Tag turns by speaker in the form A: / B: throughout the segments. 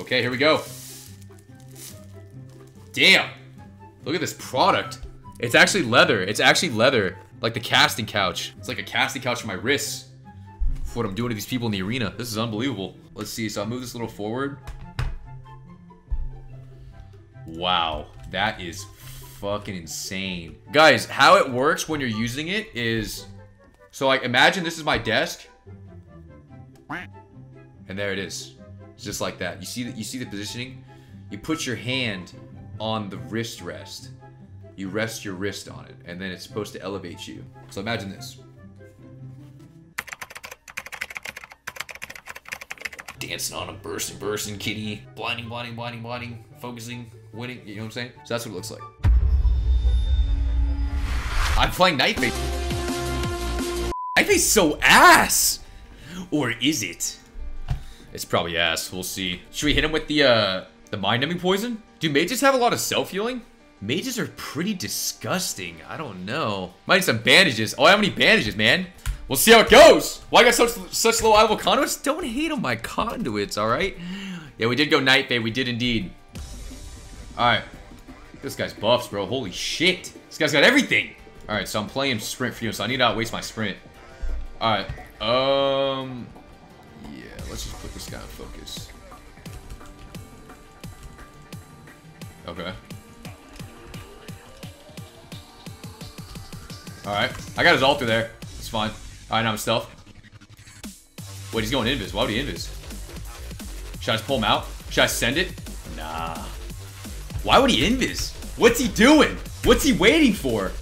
A: Okay, here we go. Damn. Look at this product. It's actually leather. It's actually leather. Like the casting couch. It's like a casting couch for my wrists. For what I'm doing to these people in the arena. This is unbelievable. Let's see. So I'll move this a little forward. Wow. That is fucking insane. Guys, how it works when you're using it is... So like, imagine this is my desk. And there it is. Just like that. You see that? You see the positioning? You put your hand on the wrist rest. You rest your wrist on it, and then it's supposed to elevate you. So imagine this. Dancing on a bursting, bursting kitty. Blinding, blinding, blinding, blinding. Focusing, winning. You know what I'm saying? So that's what it looks like. I'm playing Night Fae. Night Fae so ass! Or is it? It's probably ass. We'll see. Should we hit him with the, uh, the mind-numbing poison? Do mages have a lot of self-healing? Mages are pretty disgusting. I don't know. Might need some bandages. Oh, I have any bandages, man. We'll see how it goes. Why I got such such low level conduits? Don't hate on my conduits, all right? Yeah, we did go Night Fae. We did indeed. All right. This guy's buffs, bro. Holy shit. This guy's got everything. All right, so I'm playing sprint for you, so I need to outwaste my sprint. All right. Um, let's just put this guy in focus. Okay. Alright. I got his alter there. It's fine. Alright, now I'm stealth. Wait, he's going invis. Why would he invis? Should I just pull him out? Should I send it? Nah. Why would he invis? What's he doing? What's he waiting for?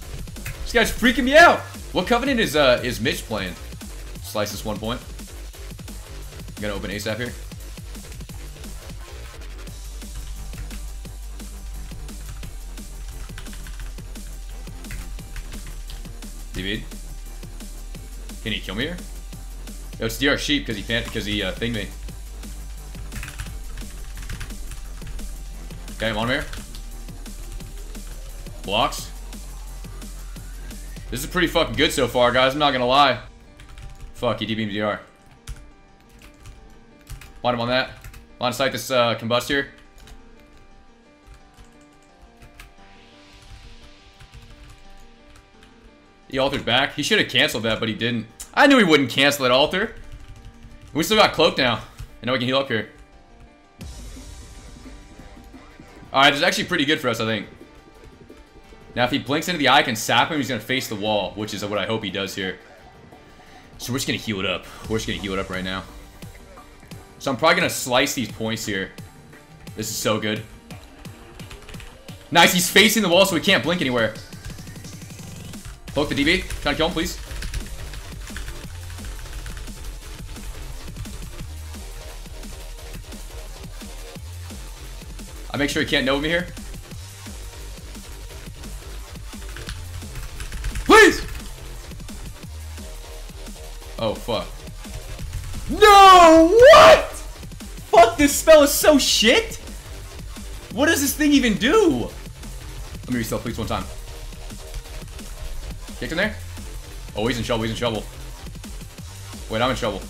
A: This guy's freaking me out. What covenant is uh is Mitch playing? Slice this one point. I'm gonna open ASAP here. David. Can he kill me here? Yo, it's DR Sheep because he can't because he uh, thinged me. Okay, on here. Blocks. This is pretty fucking good so far, guys. I'm not gonna lie. Fuck, he DB'd DR. Want him on that. Line of sight this uh, combust here. He altered back. He should have canceled that, but he didn't. I knew he wouldn't cancel that alter. We still got cloak now. And now we can heal up here. Alright, this is actually pretty good for us, I think. Now, if he blinks into the eye, I can sap him. He's going to face the wall, which is what I hope he does here. So we're just going to heal it up. We're just going to heal it up right now. So I'm probably going to slice these points here. This is so good. Nice, he's facing the wall so he can't blink anywhere. Poke the DB. Trying to kill him, please. I make sure he can't know me here. Spell is so shit! What does this thing even do? Let me reset, please, one time. Kicked in there? Oh, he's in trouble. He's in trouble. Wait, I'm in trouble.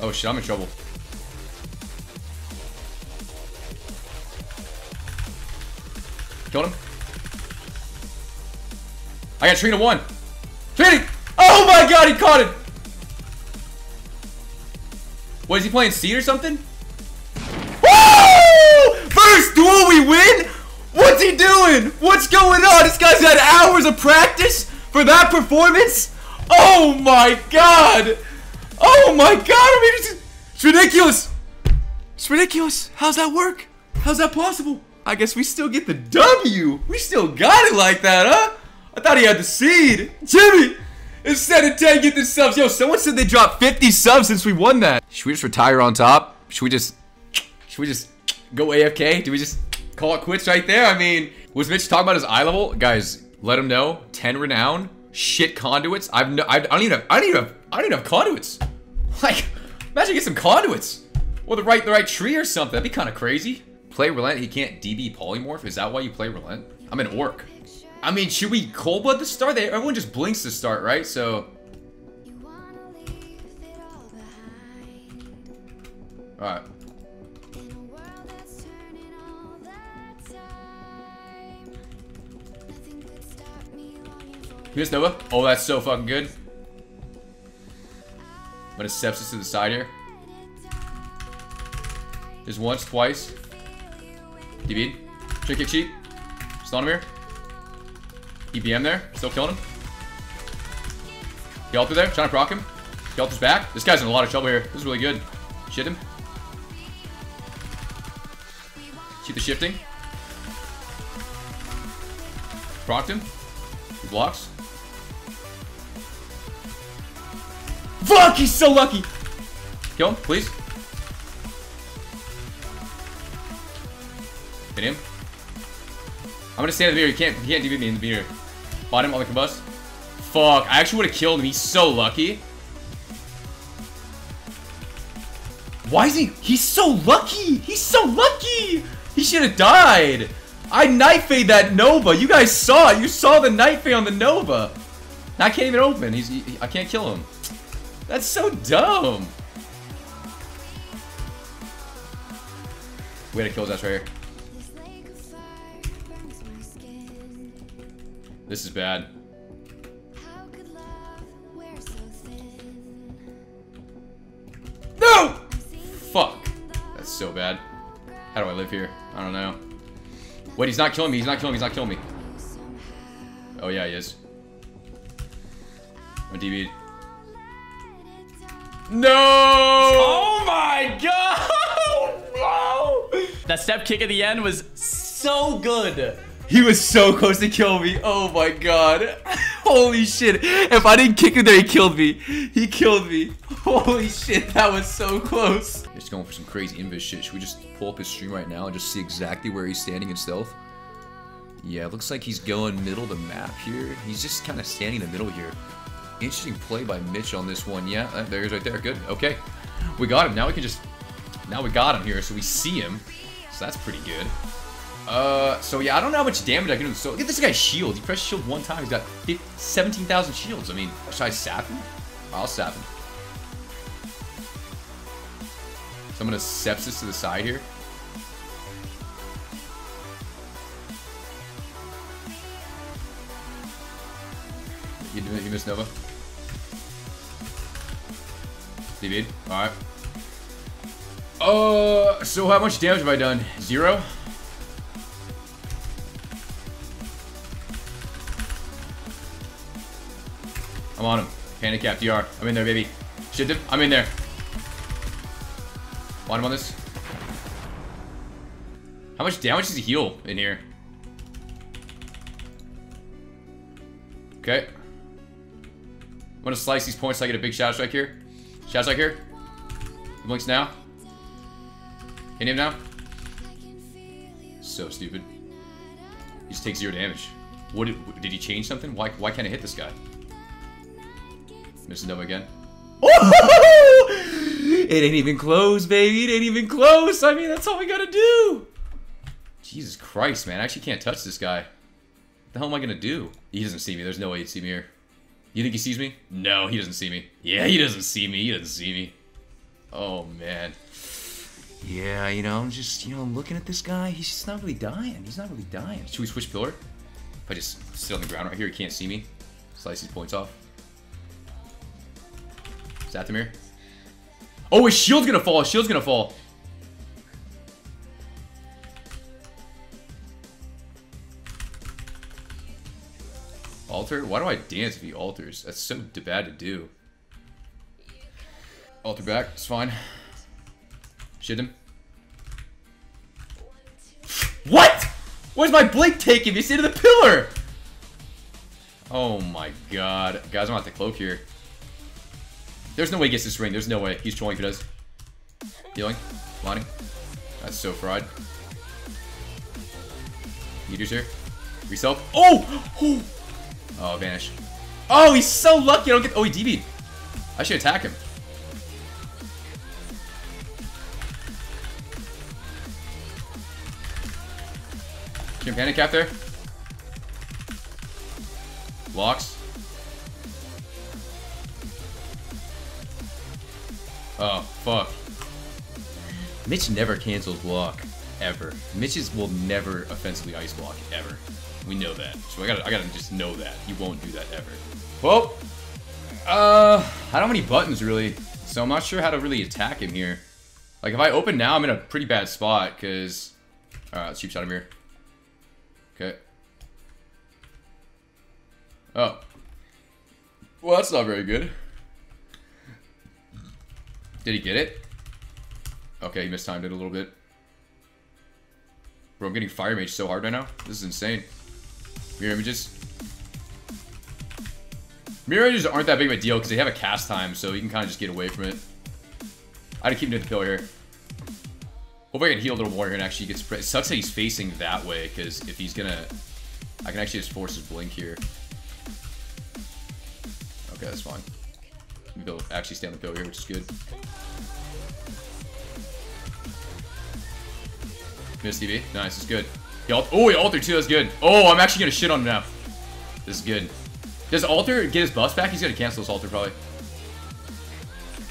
A: Oh, shit. I'm in trouble. Killed him. I got Trina 1. Trina! Oh my god, he caught it! What, is he playing Seed or something? Woo! First duel we win? What's he doing? What's going on? This guy's had hours of practice for that performance? Oh my god! Oh my god! I mean, it's, it's ridiculous! It's ridiculous. How's that work? How's that possible? I guess we still get the W. We still got it like that, huh? I thought he had the seed. Jimmy! Instead of 10, get the subs. Yo, someone said they dropped 50 subs since we won that. Should we just retire on top? Should we just... Should we just go AFK? Do we just call it quits right there. I mean, was Mitch talking about his eye level? Guys, let him know. 10 renown, shit conduits. I've no, I, don't even have, I don't even have, I don't even have conduits. Like, imagine get some conduits. Or the right, the right tree or something. That'd be kind of crazy. Play Relent, he can't DB polymorph. Is that why you play Relent? I'm an orc. I mean, should we cold blood the start? They, everyone just blinks to start, right? So Alright. Here's Nova. Oh, that's so fucking good. I'm gonna sepsis to the side here. Just once, twice. DB. Trick kick cheap. Here. EBM there. Still killing him. Gelter there. Trying to proc him. He Gelter's back. This guy's in a lot of trouble here. This is really good. Shit him. Keep the shifting. Procked him. He blocks. Fuck, he's so lucky. Kill him, please. Hit him. I'm gonna stand in the mirror. You can't, you can't DB me in the mirror. Him on the combust. Fuck, I actually would have killed him. He's so lucky. Why is he? He's so lucky. He's so lucky. He should have died. I knife fade that Nova. You guys saw it. You saw the knife fade on the Nova. I can't even open. He's. He, I can't kill him. That's so dumb. We to kill his right here. This is bad. No! Fuck. That's so bad. How do I live here? I don't know. Wait, he's not killing me. He's not killing me. He's not killing me. Oh, yeah, he is. I'm DB. No!
B: Oh my god! No! That step kick at the end was so good.
A: He was so close to kill me. Oh my god. Holy shit. If I didn't kick him there, he killed me. He killed me. Holy shit, that was so close. Just going for some crazy invis shit. Should we just pull up his stream right now and just see exactly where he's standing in stealth? Yeah, it looks like he's going middle of the map here. He's just kind of standing in the middle here. Interesting play by Mitch on this one. Yeah, uh, there he is right there. Good. Okay. We got him. Now we can just... Now we got him here, so we see him. So that's pretty good. Uh, so yeah, I don't know how much damage I can do. So look at this guy's shield. He pressed shield one time. He's got 17,000 shields. I mean, should I sap him? I'll sap him. So I'm gonna sepsis to the side here. You, you missed Nova. DB'd. Alright. Uh, so how much damage have I done? Zero? DR. I'm in there, baby. Shift him. I'm in there. Want him on this? How much damage does he heal in here? Okay. I'm gonna slice these points so I get a big shadow strike here. Shadow strike here. He blinks now. Hit him now. So stupid. He just takes zero damage. What did, did he change something? Why, why can't I hit this guy? Mr. Nova again. Oh! it ain't even close, baby. It ain't even close. I mean, that's all we gotta do. Jesus Christ, man. I actually can't touch this guy. What the hell am I gonna do? He doesn't see me. There's no way he'd see me here. You think he sees me? No, he doesn't see me. Yeah, he doesn't see me. He doesn't see me. Oh, man. Yeah, you know, I'm just, you know, I'm looking at this guy. He's just not really dying. He's not really dying. Should we switch pillar? If I just sit on the ground right here, he can't see me. Slice these points off. Zatamir. Oh, his shield's gonna fall. His shield's gonna fall. Alter? Why do I dance if he alters? That's so bad to do. Alter back. It's fine. Shit him. What? Where's my blink taking me? Stay to the pillar! Oh my god. Guys, I'm at the cloak here. There's no way he gets this ring. There's no way. He's trolling if he does. Healing. Lining. That's so fried. Meters here. Resell. Oh! Oh! Oh, vanish. Oh, he's so lucky I don't get- Oh, he DB'd. I should attack him. Can panic cap there? Blocks. Oh, fuck. Mitch never cancels block. Ever. Mitch's will never offensively ice block. Ever. We know that. So I gotta, I gotta just know that. He won't do that ever. Well, uh, I don't have any buttons really. So I'm not sure how to really attack him here. Like if I open now, I'm in a pretty bad spot because... Alright, let's cheap shot him here. Okay. Oh. Well, that's not very good. Did he get it? Okay, he mistimed it a little bit. Bro, I'm getting Fire Mage so hard right now. This is insane. Mirror images. Mirror images aren't that big of a deal because they have a cast time, so you can kind of just get away from it. I had to keep him the pill here. Hopefully I can heal a little more here and actually get spread. It sucks that he's facing that way, because if he's gonna... I can actually just force his blink here. Okay, that's fine. He'll actually stay on the pill here, which is good. Miss TV. Nice, it's good. He oh, he altered too, that's good. Oh, I'm actually gonna shit on him now. This is good. Does Alter get his bust back? He's gonna cancel this Alter probably.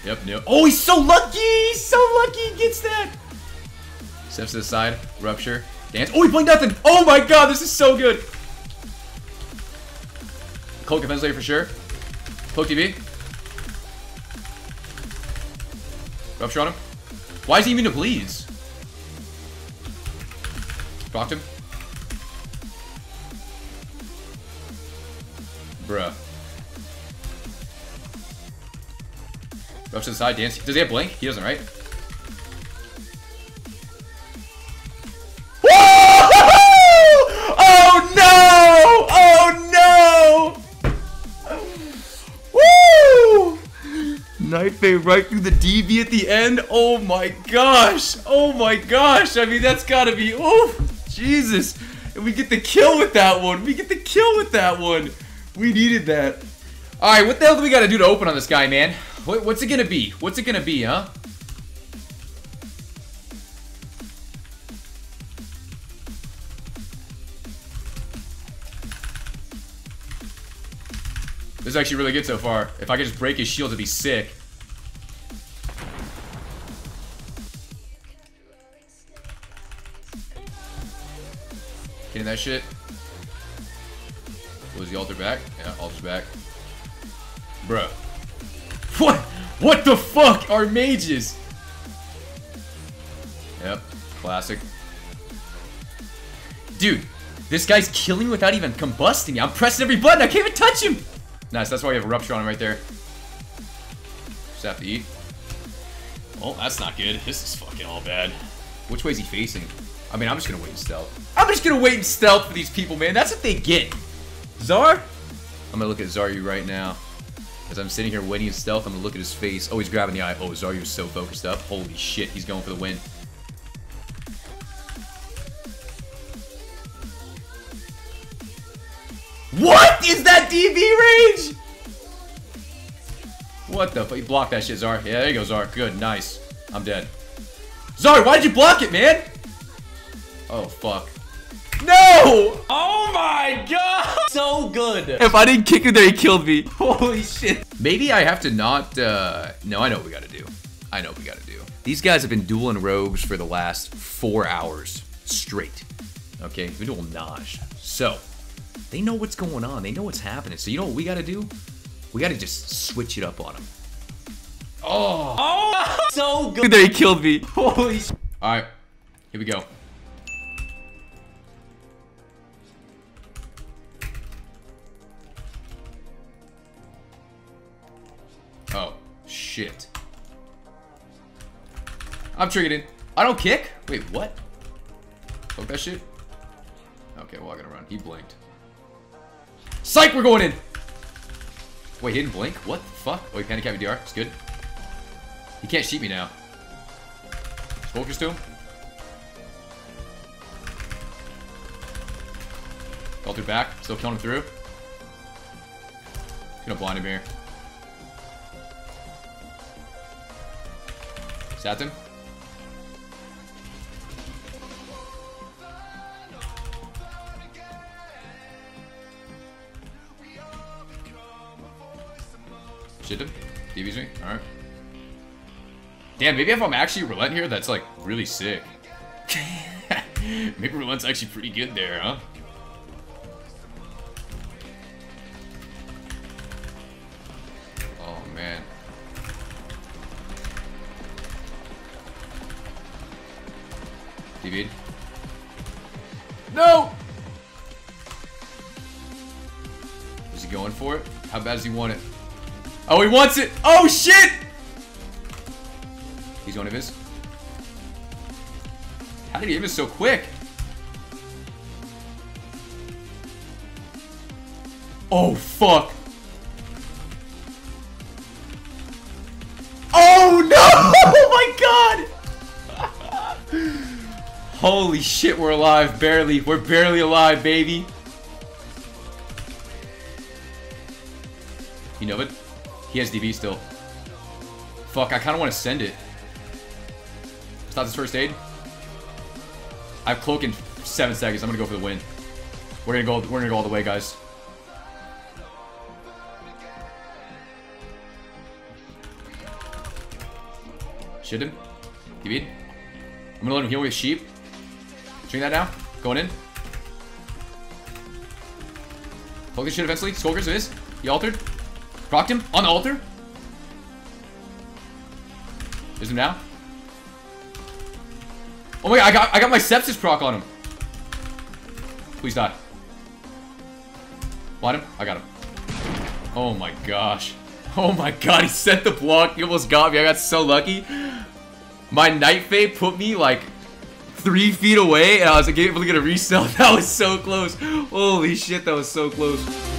A: Yep, no. Oh, he's so lucky! He's so lucky he gets that! Steps to the side, rupture, dance. Oh, he blinked nothing! Oh my god, this is so good! Cloak defense layer for sure. Cloak TV. Rupture on him. Why is he even to bleeds? Blocked him. Bruh. Rush to the side, dance. Does he have blink? He doesn't, right? Fade right through the DB at the end. Oh my gosh! Oh my gosh! I mean, that's gotta be. Oh, Jesus! And we get the kill with that one. We get the kill with that one. We needed that. Alright, what the hell do we gotta do to open on this guy, man? What, what's it gonna be? What's it gonna be, huh? This is actually really good so far. If I could just break his shield, it'd be sick. That shit. Was the alter back? Yeah, alter's back. Bruh. What? What the fuck are mages? Yep, classic. Dude, this guy's killing without even combusting. I'm pressing every button. I can't even touch him. Nice, that's why we have a rupture on him right there. Just have to eat. Oh, that's not good. This is fucking all bad. Which way is he facing? I mean, I'm just gonna wait in stealth. I'm just gonna wait in stealth for these people, man. That's what they get. Zar? I'm gonna look at Xaryu right now. As I'm sitting here waiting in stealth, I'm gonna look at his face. Oh, he's grabbing the eye. Oh, Xaryu's so focused up. Holy shit, he's going for the win. What is that DB range? What the fuck? You blocked that shit, Zar. Yeah, there you go, Zar. Good, nice. I'm dead. Zar, why did you block it, man? Oh, fuck. No!
B: Oh my god! So good.
A: If I didn't kick him there, he killed me. Holy shit. Maybe I have to not, uh... No, I know what we gotta do. I know what we gotta do. These guys have been dueling rogues for the last four hours straight. Okay, we duel Naj. So, they know what's going on. They know what's happening. So you know what we gotta do? We gotta just switch it up on them. Oh!
B: Oh! So good.
A: There, he killed me. Holy sh Alright, here we go. Shit. I'm triggered in. I don't kick? Wait, what? Fuck that shit? Okay, well, I gotta run. He blinked. Psych, we're going in! Wait, he didn't blink? What the fuck? Oh, he at me DR. It's good. He can't shoot me now. Focus to him. Alter back. Still killing him through. Gonna blind him here. Him. Shit him. Me. Alright. Damn, maybe if I'm actually relent here, that's like really sick. Maybe Relent's actually pretty good there, huh? He want it? Oh, he wants it! Oh, shit! He's one of his. How did he hit so quick? Oh, fuck. Oh, no! Oh, my God! Holy shit, we're alive. Barely. We're barely alive, baby. You know it? He has DB still. Fuck, I kind of want to send it. Stop this first aid. I have cloak in seven seconds. I'm gonna go for the win. We're gonna go. We're gonna go all the way, guys. Shit him. DB. I'm gonna let him heal with sheep. Doing that now. Going in. Cloak this shit eventually. Skulkers it is. He altered. Procked him on the alter. Is him now. Oh my god, I got I got my sepsis proc on him. Please die. Want him? I got him. Oh my gosh. Oh my god, he sent the block. He almost got me. I got so lucky. My Night Fae put me like three feet away and I was like, able to get a resell. That was so close. Holy shit, that was so close.